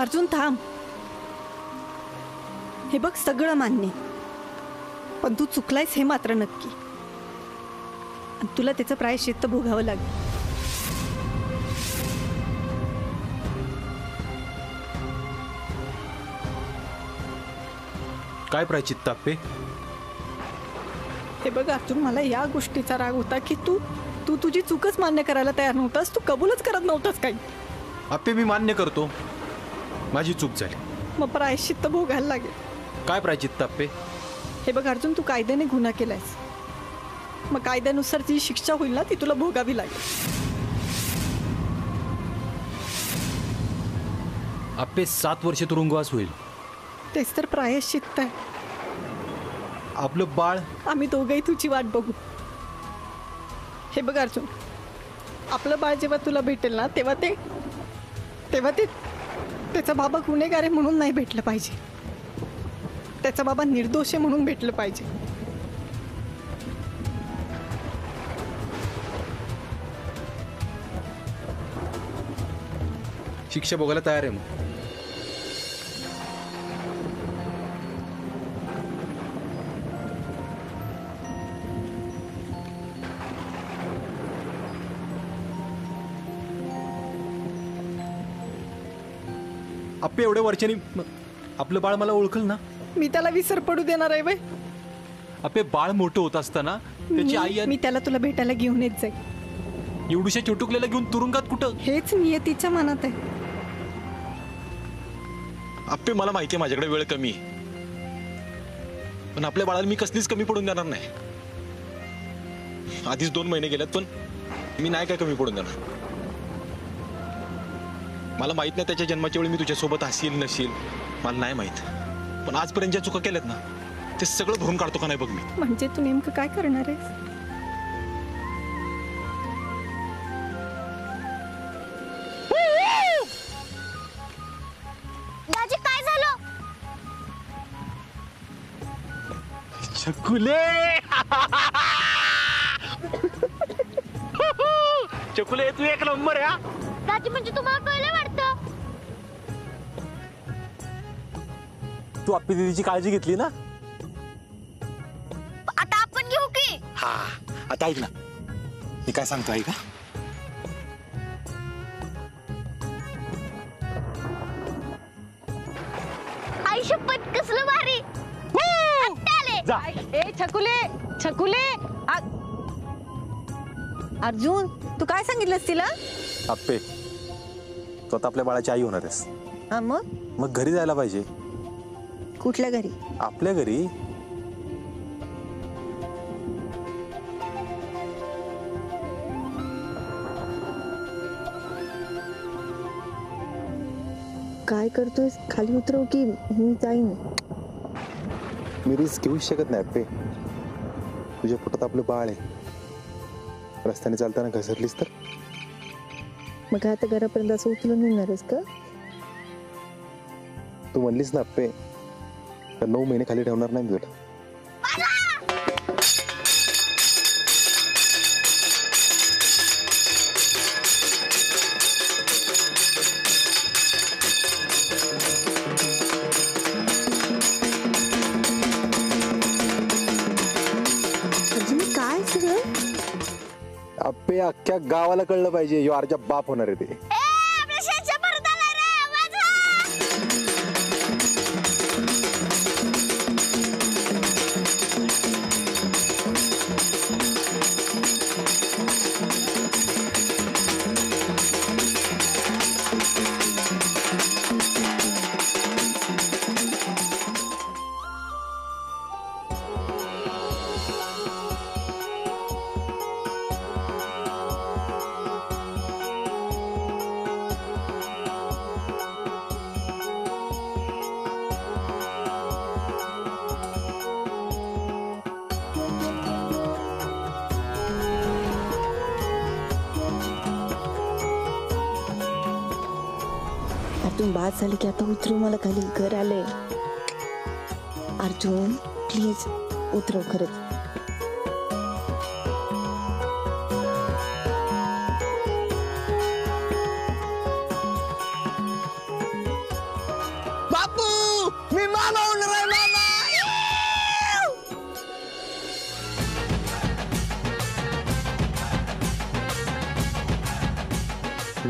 अर्जुन थांब. हे बघ सगळं मान्य. पण तू चुकलायस हे मात्र नक्की. आणि तुला त्याचं प्रायश्चित्त भोगावं लागेल. काय प्रायचित्त आप्पे हे बघ अर्जुन मला या गोष्टीचा राग होता की तू तू तुझी चूकच मान्य करायला तयार नव्हतास. तू कबूलच करत नव्हतास काही. आप्पे मी मान्य करतो. माझी चूक झाली. मग प्रायश्चित्त भोगायला लागेल. काय प्रायचित्त आप्पे हे बघ अर्जुन तू कायद्याने गुन्हा केलायस. मग कायद्यानुसार जी शिक्षा होईल ना ती तुला भोगावी लागेल. आप्पे सात वर्ष तुरुंगवास होईल. तेच तर प्रायश्चित्त आहे. आपलं बाळ? आम्ही दोघंही तुझी वाट बघू. हे बघ अर्जुन आपलं बाळ जेव्हा तुला भेटेल ना तेव्हा ते तेव्हा ते त्याचा बाबा गुन्हेगार आहे म्हणून नाही भेटलं पाहिजे. त्याचा बाबा निर्दोष आहे म्हणून भेटलं पाहिजे. शिक्षा बघायला तयार आहे मग. आप्पे एवढ्या वर्षांनी म- आपलं बाळ मला ओळखल ना? मी त्याला विसर पडू देणार आहे बाई आपे बाळ मोठं होत असताना त्याची आई मी- मी त्याला तुला भेटायला घेऊन येत जाईल. एवढूशा चिटुकलेला घेऊन तुरुंगात कुठं? हेच नियतीच्या मनात आहे. आप्पे मला माहिती आहे माझ्याकडे वेळ कमी आहे. पण आपल्या बाळाला मी कसलीच कमी पडून देणार नाही. आधीच दोन महिने गेल्यात पण मी नाही काय कमी पडून देणार. मला माहीत नाही त्याच्या जन्माच्या वेळी मी तुझ्यासोबत असेल नसेल. मला नाही माहीत. पण आजपर्यंत ज्या चुका केल्यात ना ते सगळं भरून काढतो का नाही बघ मी. म्हणजे तू नेमकं काय करणार आहेस? दाजी काय झालं? चकुले! चकुले तू एक नंबर आहे. दाजी म्हणजे तुम्हाला कळलं तू आपली दिदीची काळजी घेतली ना? आता आपण घेऊ की? हा आता ऐक ना. मी काय सांगतो ऐका आई शपथ कसलं भारी. आत्या आले. जा. ए छकुले छकुले आ- अर्जुन तू काय सांगितलंस तिला? आप्पे तू आता आपल्या बाळाची आई होणार आहेस. हा मग? मग घरी जायला पाहिजे. कुठल्या घरी? आपल्या घरी. काय करतोय खाली उतरव की मी जाईन. मी रिस्क घेऊच शकत नाही अप्पे. तुझ्या पोटात आपलं बाळ आहे. रस्त्याने चालताना घसरलीस तर? मग आता घरापर्यंत असं उचलून येणारच का? तू म्हणलीस ना अप्पे तर नऊ महिने खाली ठेवणार नाही तुला काय सगळं? अप्पे अख्ख्या गावाला कळलं पाहिजे यो आरच्या बाप होणार आहे ते. अर्जुन बाद झाली की आता उतरव मला खाली घर आले अर्जुन प्लीज उतरव खरंच.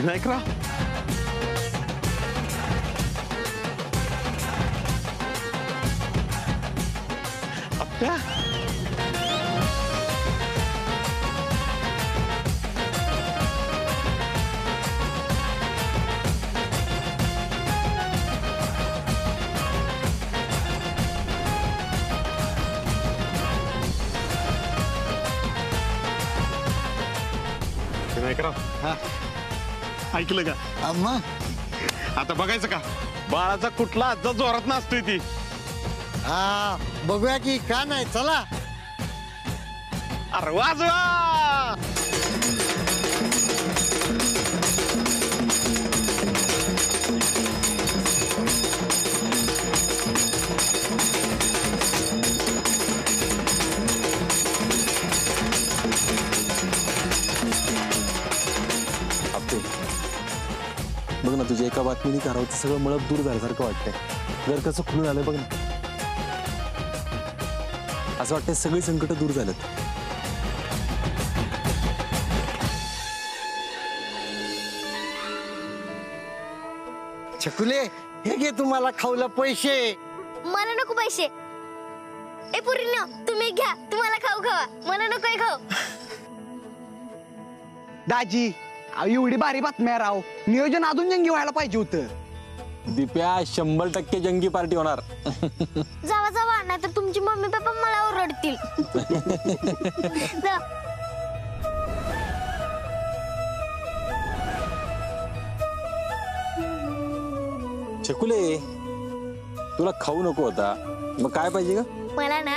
मी मामा विनायकराव विनायकराव ऐकलं का? अम्मा. आता बघायचं का? बाळाचा कुठला आजचा जोरात नाचतोय ती. हा बघूया की का नाही. चला. अरे वाजवा! आपटे बघ ना तुझ्या एका बातमीने करावचं सगळं मळप दूर झाल्यासारखं वाटतंय. घर कसं खुलून आलंय बघ ना. असं वाटतंय सगळी संकट दूर झालेत. छकुले हे घे तुम्हाला खाऊला पैसे. मला नको पैसे. ए पुरीनो तुम्ही घ्या तुम्हाला खाऊ खावा. मला नकोय खाऊ. दाजी अहो, एवढी भारी बातम्या राव. नियोजन अजून जंगी व्हायला पाहिजे होतं. दिप्या शंभर टक्के जंगी पार्टी होणार. जावा जावा नाहीतर तुमची मम्मी पप्पा मला ओरडतील. जा. छकुले तुला खाऊ नको होता मग काय पाहिजे का मला ना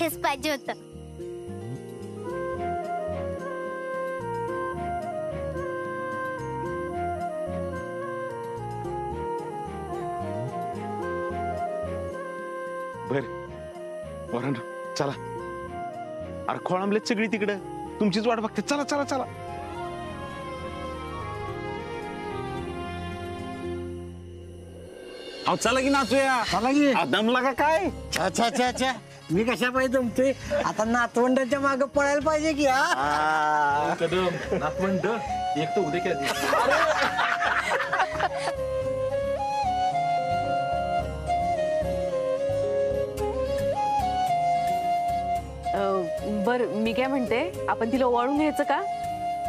हेच पाहिजे होतं. चला. अरे खोळांबलेत सगळी तिकडं. तुमचीच वाट बघते. चला चला चला. अहो चला की नाचूया चला की. दमला का काय? अच्छा अच्छा अच्छा मी कशा पाहिजे तुमचे आता नातवंडाच्या मागे पळायला पाहिजे की हा? कदम नातवंड एक तर उद्या काय बर मी काय म्हणते? आपण तिला ओवाळून घ्यायचं का?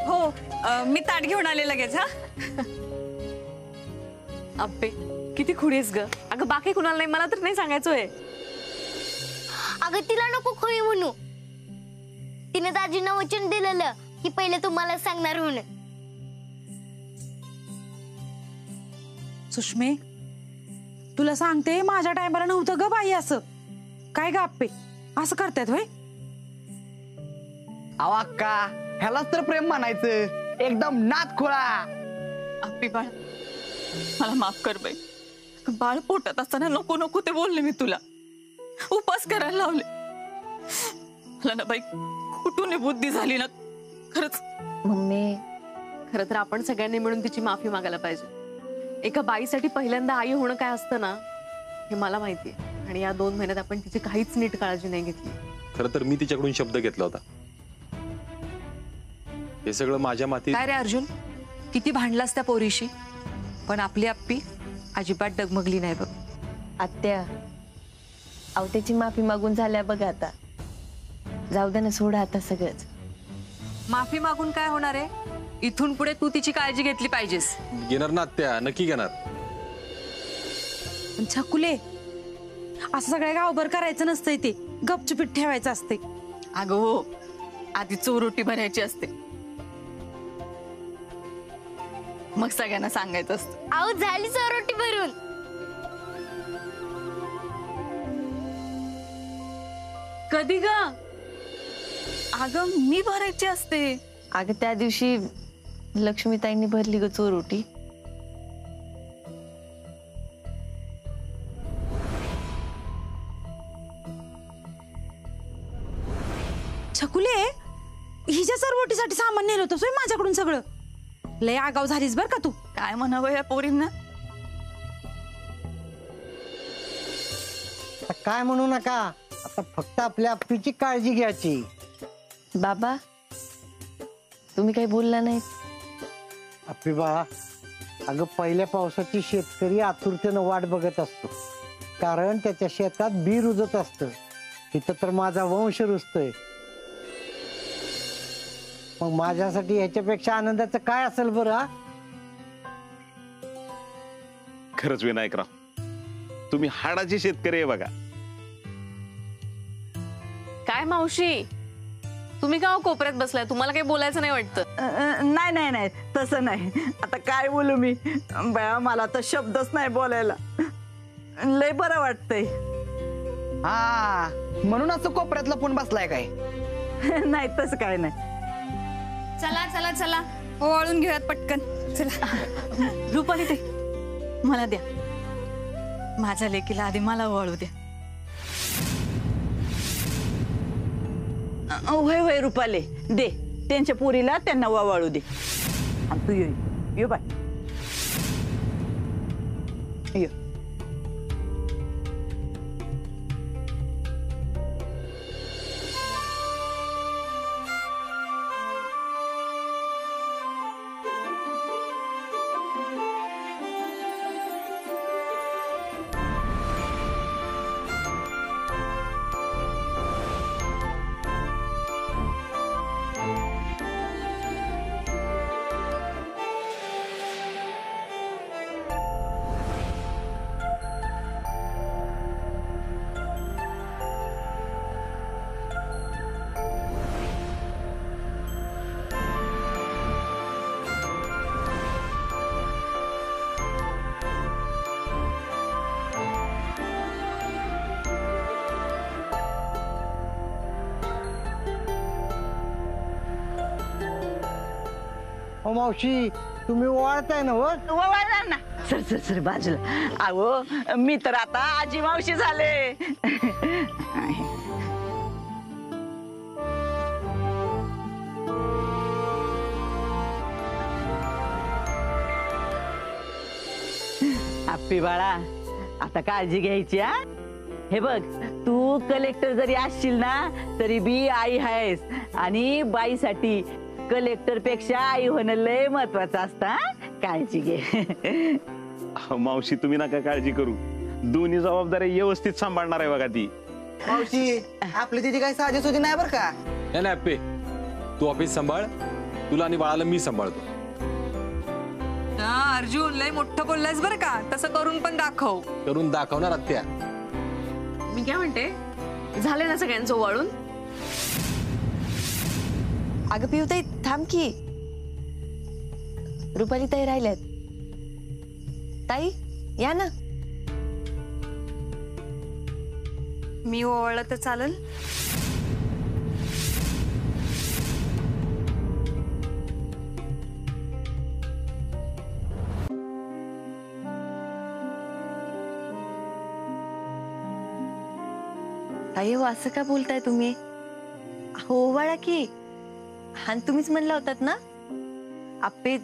हो अ, मी ताट घेऊन आले लगेच हा. अप्पे किती खुडीस ग? अगं बाकी कुणाला नाही मला तर नाही सांगायचोय. अगं तिला नको खोई म्हणू. तिने दाजींना वचन दिलेलं की पहिले तुम्हाला सांगणार म्हणून. सुषमे तुला सांगते माझ्या टायमाला नव्हतं ग बाई असं. काय ग आप्पे असं करतायत होय? अहो अक्का ह्यालाच तर प्रेम म्हणायचं. एकदम नात खोळा. आप्पी बाळ मला माफ कर बाई. बाळ पोटात असताना नको नको ते बोलले मी तुला. उपास करायला लावले. मला ना बाई कुठून बुद्धी झाली ना? खरंच. मम्मी खरं तर आपण सगळ्यांनी मिळून तिची माफी मागायला पाहिजे. एका बाईसाठी पहिल्यांदा आई होणं काय असतं ना हे मला माहितीये. आणि या दोन महिन्यात आपण तिची काहीच नीट काळजी नाही घेतली. खरं तर मी तिच्याकडून शब्द घेतला होता. हे सगळं माझ्या मातीत. काय रे अर्जुन? किती भांडलास त्या पोरीशी? पण आपली आप्पी अजिबात डगमगली नाही बघ. आत्या अहो त्याची माफ़ी मागून झाल्या बघा आता. जाऊ दे ना सोडा आता सगळंच. माफ़ी मागून काय होणार आहे? इथून पुढे तू तिची काळजी घेतली पाहिजेस. घेणार ना त्या नक्की घेणार. पण छकुले असं सगळ्या गावभर करायचं नसतंय ते. गपचुपीत ठेवायचं असते अगं हो आधी चोरोटी भरायची असते. मग सगळ्यांना सांगायचं असतं. आहो झाली चोरोटी भरून. कधी ग? अगं मी भरायची असते. अगं त्या दिवशी लक्ष्मीताईंनी भरली ग चोरोटी छकुले हिच्या सरवटीसाठी सामान नेलं होतं सोय माझ्याकडून सगळं. लय आगाव झालीस बर का तू. काय म्हणावं या पोरींना? आता काय म्हणू नका. आता फक्त आपल्या अप्पीची काळजी घ्यायची. बाबा तुम्ही काही बोलला नाही अप्पी बाळा अगं पहिल्या पावसाची शेतकरी आतुरतेनं वाट बघत असतो. कारण त्याच्या शेतात बी रुजत असतं. इथं तर माझा वंश रुजतोय. मग माझ्यासाठी ह्याच्यापेक्षा आनंदाचं काय असेल बरं हा? खरंच विनायकराव तुम्ही हाडाचे शेतकरी आहे बघा. काय मावशी? तुम्ही का हो कोपऱ्यात बसलाय? तुम्हाला काही बोलायचं नाही वाटतं? नाही नाही नाही तसं नाही. आता काय बोलू मी? बया मला तर शब्दच नाही बोलायला. लय बरं वाटतंय. हा म्हणूनच तो कोपऱ्यात लपून बसलाय काय? नाही तसं काय नाही. चला चला चला. ओवाळून घेऊयात पटकन. चला. रुपाली ते मला द्या. माझ्या लेकीला आधी मला वळू द्या. अ, होय होय रुपाले. दे. त्यांच्या पोरीला त्यांना वावाळू दे. आणि तू ये. ये बाय. ये. हो मावशी तुम्ही ओवाळताय ना हो वावाळणार ना. सर सर सर बाजूला. अहो मी तर आता आजी मावशी झाले. आप्पी बाळा आता काळजी घ्यायची हा? हे बघ तू कलेक्टर जरी असशील ना तरी बी आई आहेस. आणि बाईसाठी कलेक्टरपेक्षा आई होणं लय महत्वाचं असतं? काळजी घे. मावशी तुम्ही नका काळजी करू. दोन्ही जबाबदारी व्यवस्थित सांभाळणार आहे बघा ती. मावशी आपली तिची काही साधी सुधी नाही बरं का? नाही नाही अप्पे. तू ऑफिस सांभाळ. तुला आणि बाळाला मी सांभाळतो. हा अर्जुन लय मोठं बोललायस बरं का? तसं करून पण दाखव. करून दाखवणार आत्या. मी काय म्हणते? झाले ना सगळ्यांचं ओवाळून? अगं पिऊताई थांब की. रुपाली ताई राहिल्यात. ताई या ना. मी ओवाळलं तर चालेल. ताई हो असं का बोलताय तुम्ही? हो की. आणि तुम्हीच म्हणला होतात ना? आप्पे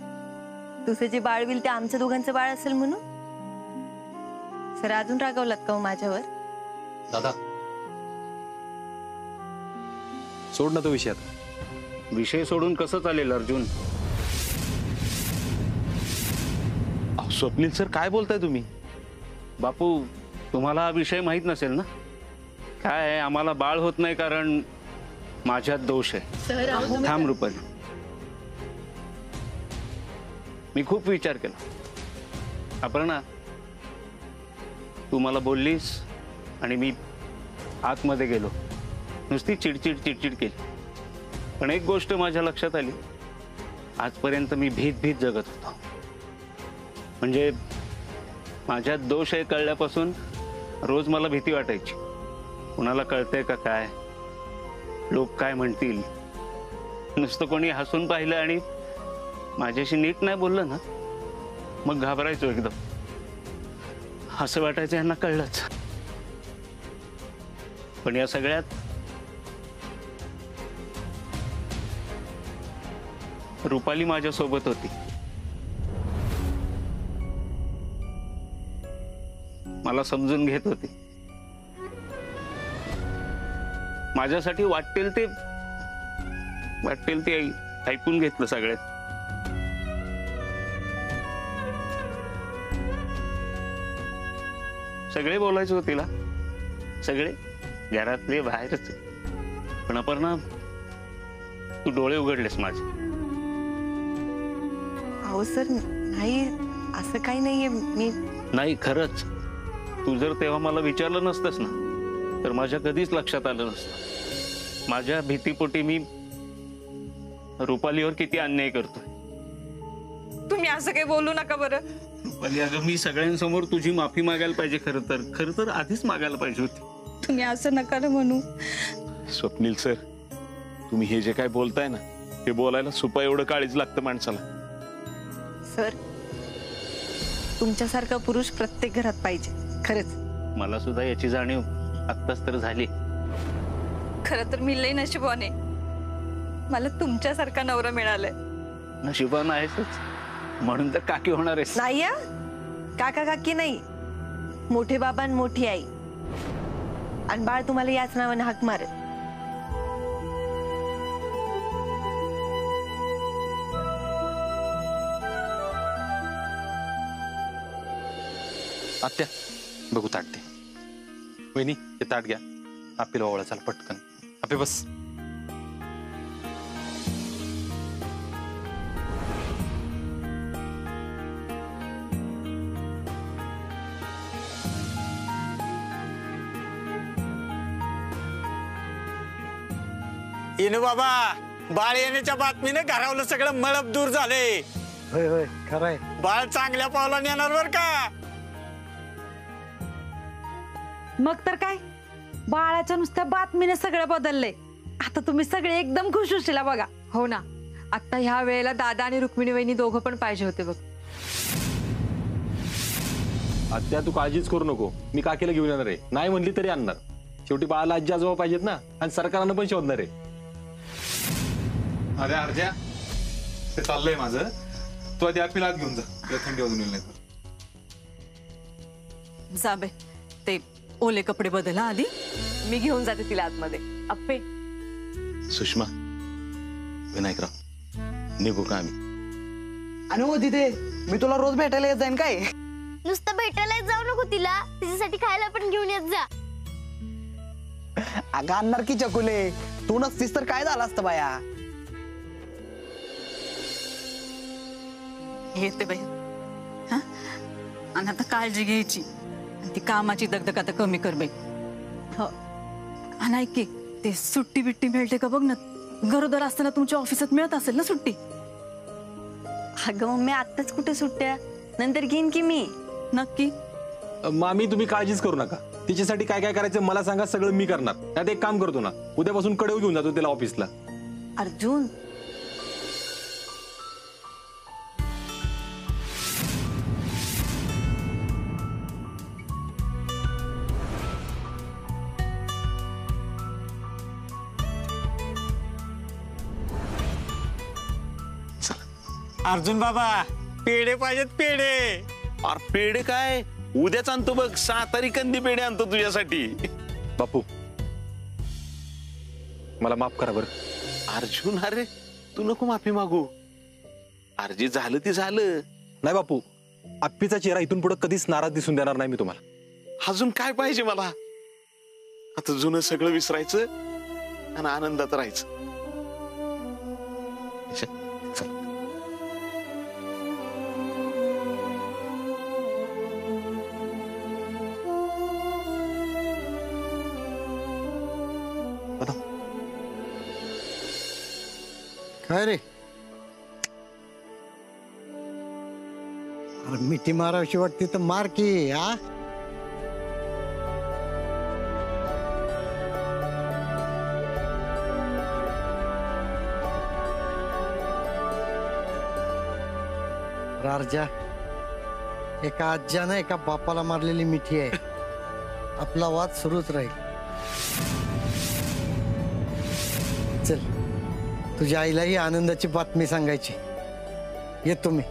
तुझं जे बाळ होईल ते आमच्या दोघांचं बाळ असेल म्हणून? सर अजून रागवलात का हो माझ्यावर? दादा. सोड ना तो विषय आता. विषय सोडून कसं चालेल अर्जुन? अहो, स्वप्नील सर काय बोलताय तुम्ही? बापू तुम्हाला हा विषय माहीत नसेल ना? काय आहे, आम्हाला बाळ होत नाही कारण माझ्यात दोष आहे. थांब रुपाली. मी खूप विचार केला. अपर्णा तू मला बोललीस आणि मी आतमध्ये गेलो. नुसती चिडचिड चिडचिड केली. पण एक गोष्ट माझ्या लक्षात आली. आजपर्यंत मी भीत भीत जगत होतो. म्हणजे माझ्यात दोष आहे कळल्यापासून रोज मला भीती वाटायची. कुणाला कळतंय का काय? लोक काय म्हणतील? नुसतं कोणी हसून पाहिलं आणि माझ्याशी नीट नाही बोललं ना मग घाबरायचो एकदम. असं वाटायचं यांना कळलंच. पण या सगळ्यात रुपाली माझ्यासोबत होती. मला समजून घेत होती. माझ्यासाठी वाटेल ते वाटेल ते ऐकून घेतलं सगळ्यात. सगळे बोलायचे होते तिला. सगळे घरातले बाहेरच. पण अपर्णा तू डोळे उघडलेस माझे. अहो सर नाही असं काही नाहीये. मी नाही खरंच. तू जर तेव्हा मला विचारलं नसतंस ना तर माझ्या कधीच लक्षात आलं नसतं. माझ्या भीतीपोटी मी रुपालीवर किती अन्याय करतोय? तुम्ही असं काही बोलू नका बरं. रुपाली अगं मी सगळ्यांसमोर तुझी माफी मागायला पाहिजे खरं तर. खरं तर आधीच मागायला पाहिजे होती. तुम्ही असं नका ना म्हणू. स्वप्नील सर तुम्ही हे जे काय बोलताय ना हे बोलायला सुपा एवढं काळीच लागतं माणसाला. सर तुमच्यासारखा पुरुष प्रत्येक घरात पाहिजे खरंच. मला सुद्धा याची जाणीव. आत्ताच तर झाली. खरं तर मी लई नशिबाने मला तुमच्यासारखा नवरा मिळालाय. नशिबान आहेच म्हणून तर काकी होणार आहेस. नाही हा? काका काकी नाही. मोठे बाबा आणि मोठी आई. आणि बाळ तुम्हाला याच नावाने हाक मारेल. आत्या बघू दे वहिनी हे ताट घ्या. आपल्याला ओवळा चाल पटकन. आपे बस. इनू बाबा बाळ येण्याच्या बातमीने घरावलं सगळं मळप दूर झाले. होय होय खरंय. बाळ चांगल्या पावलाने येणार बर का? मग तर काय? बाळाच्या नुसत्या बातमीने सगळं बदललंय. आता तुम्ही सगळे एकदम खुश होशील बघा. हो ना. आता ह्या वेळेला दादा आणि रुक्मिणी वहिनी दोघं पण पाहिजे होते बघ. आत्या तू काळजीच करू नको. मी काकीला घेऊन येणार आहे. नाही म्हणली तरी आणणार. शेवटी बाळाला आजी आजोबा पाहिजेत ना. आणि सरकारनं पण शोधणार आहे. अरे अर्ध्या ते चाललंय माझं. तू आधी आपल्याला आत घेऊन जा. तुला थंडी वाजून येईल नाही जाबे ते ओले कपडे बदला आधी? मी घेऊन जाते तिला आतमध्ये. अप्पे. सुषमा विनायकराव निघू का आम्ही? हो तिथे मी तुला रोज भेटायला येत जाईन काय? नुसतं भेटायला जाऊ नको तिला. तिच्यासाठी खायला पण घेऊन येत जा. अगं आणणार की चकुले? तू नसतीस तर काय झालं असतं बाया? येते बाई. हा? आणि आता काळजी घ्यायची. ती कामाची दगदग आता कमी कर बाई. हो. आणि ऐक की, ते सुट्टी बिट्टी मिळते का बघ ना गरोदर असताना तुमच्या ऑफिसात मिळत असेल ना सुट्टी? अगं मम्मी आत्ताच कुठे सुट्ट्या? नंतर घेईन की मी? नक्की. मामी तुम्ही काळजीच करू नका. तिच्यासाठी काय काय करायचं मला सांगा सगळं मी करणार. त्यात एक काम करतो ना उद्यापासून कडे घेऊन जातो त्याला ऑफिसला. अर्जुन अर्जुन बाबा पेढे पाहिजेत पेढे. अरे पेढे काय? उद्याच आणतो बघ सातारी कंदी पेढे आणतो तुझ्यासाठी. बापू मला माफ करा बरं. अर्जुन अरे तू नको माफी मागू. अरे जे झालं ते झालं. नाही बापू आप्पीचा चेहरा इथून पुढे कधीच नाराज दिसून देणार नाही मी तुम्हाला. अजून काय पाहिजे मला? आता जुनं सगळं विसरायचं आणि आनंदात राहायचं. काय रे अरे मिठी मारावशी वाटते तर मार की हा? राजा एका आज्यानं एका बापाला मारलेली मिठी आहे. आपला वाद सुरूच राहील. चल. तुझ्या आईलाही आनंदाची बातमी सांगायची. येतो मी.